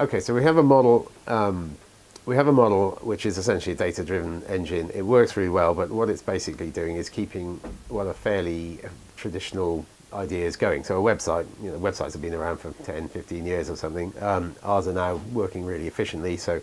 Okay, so we have a model. Um, we have a model which is essentially a data-driven engine. It works really well, but what it's basically doing is keeping what are fairly traditional ideas going. So a website, you know, websites have been around for 10, 15 years or something. Um, ours are now working really efficiently, so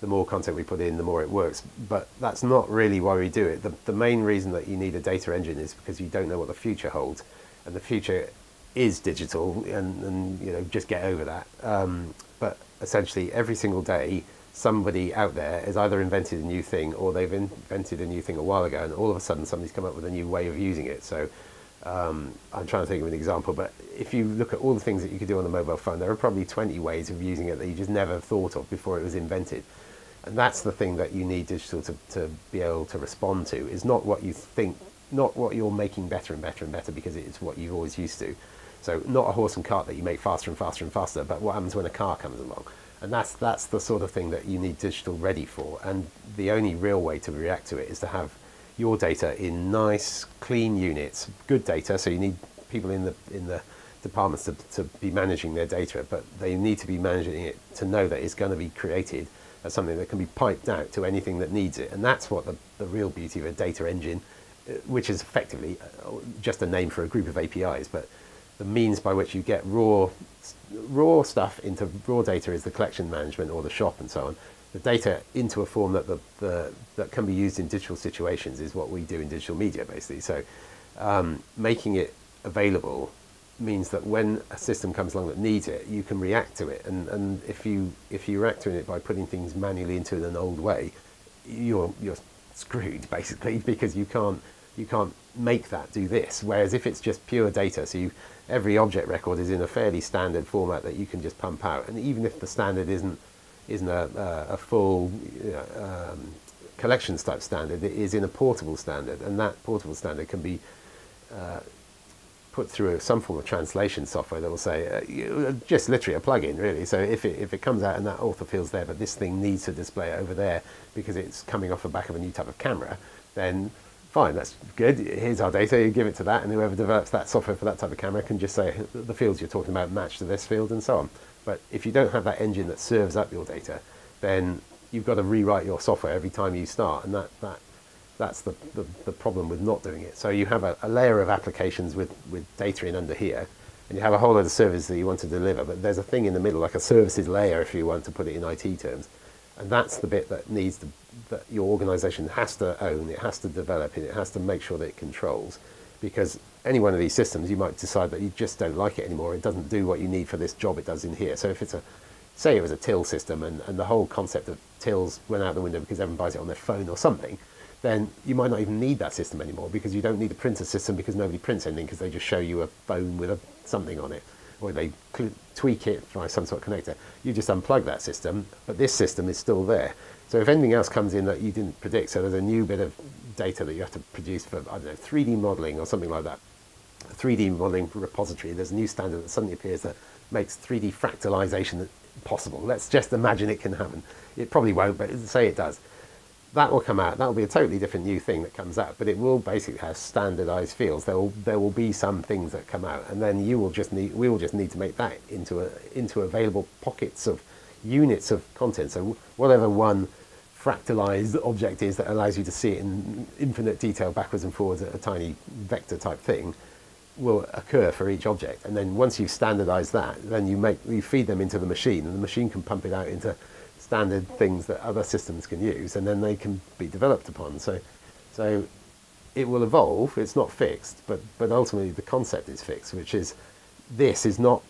the more content we put in, the more it works. But that's not really why we do it. The, the main reason that you need a data engine is because you don't know what the future holds. And the future is digital, and, and you know, just get over that. Um, but essentially, every single day, somebody out there has either invented a new thing or they've invented a new thing a while ago, and all of a sudden somebody's come up with a new way of using it. So um, I'm trying to think of an example, but if you look at all the things that you could do on a mobile phone, there are probably 20 ways of using it that you just never thought of before it was invented. And that's the thing that you need digital to, to be able to respond to, is not what you think, not what you're making better and better and better because it's what you've always used to. So not a horse and cart that you make faster and faster and faster, but what happens when a car comes along. And that's, that's the sort of thing that you need digital ready for. And the only real way to react to it is to have your data in nice, clean units, good data. So you need people in the in the departments to, to be managing their data, but they need to be managing it to know that it's going to be created as something that can be piped out to anything that needs it. And that's what the, the real beauty of a data engine, uh, which is effectively uh, just a name for a group of APIs, but the means by which you get raw raw stuff into raw data is the collection management or the shop and so on the data into a form that, the, the, that can be used in digital situations is what we do in digital media, basically. So um, making it available means that when a system comes along that needs it, you can react to it. And, and if, you, if you react to it by putting things manually into an old way, you're, you're screwed, basically, because you can't, you can't make that do this. Whereas if it's just pure data, so you, every object record is in a fairly standard format that you can just pump out. And even if the standard isn't isn't a, a full you know, um, collections type standard. It is in a portable standard, and that portable standard can be uh, put through some form of translation software that will say, uh, just literally a plugin, really. So if it, if it comes out and that author feels there, but this thing needs to display over there because it's coming off the back of a new type of camera, then fine, that's good. Here's our data, you give it to that, and whoever develops that software for that type of camera can just say the fields you're talking about match to this field and so on. But if you don't have that engine that serves up your data, then you've got to rewrite your software every time you start, and that, that that's the, the, the problem with not doing it. So you have a, a, layer of applications with, with data in under here, and you have a whole lot of services that you want to deliver, but there's a thing in the middle, like a services layer, if you want to put it in IT terms, and that's the bit that needs to, that your organization has to own, it has to develop, and it has to make sure that it controls, because any one of these systems, you might decide that you just don't like it anymore. It doesn't do what you need for this job it does in here. So if it's a, say it was a till system and, and the whole concept of tills went out the window because everyone buys it on their phone or something, then you might not even need that system anymore because you don't need a printer system because nobody prints anything because they just show you a phone with a, something on it or they tweak it by some sort of connector. You just unplug that system, but this system is still there. So if anything else comes in that you didn't predict, so there's a new bit of data that you have to produce for, I don't know, 3D modeling or something like that, 3D modeling repository, there's a new standard that suddenly appears that makes 3D fractalization possible. Let's just imagine it can happen. It probably won't, but say it does. That will come out. That will be a totally different new thing that comes out, but it will basically have standardized fields. There will there will be some things that come out, and then you will just need we will just need to make that into a into available pockets of units of content. So whatever one fractalized object is that allows you to see it in infinite detail backwards and forwards at a tiny vector type thing will occur for each object. And then once you've standardized that, then you make you feed them into the machine, and the machine can pump it out into standard things that other systems can use, and then they can be developed upon. So, so it will evolve. It's not fixed, but but ultimately the concept is fixed, which is this is not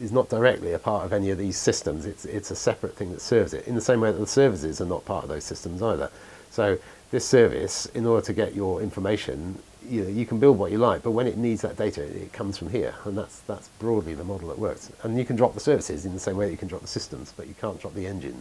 is not directly a part of any of these systems. It's it's a separate thing that serves it. In the same way that the services are not part of those systems either. So this service, in order to get your information, you know, you can build what you like, but when it needs that data, it comes from here, and that's that's broadly the model that works. And you can drop the services in the same way that you can drop the systems, but you can't drop the engine.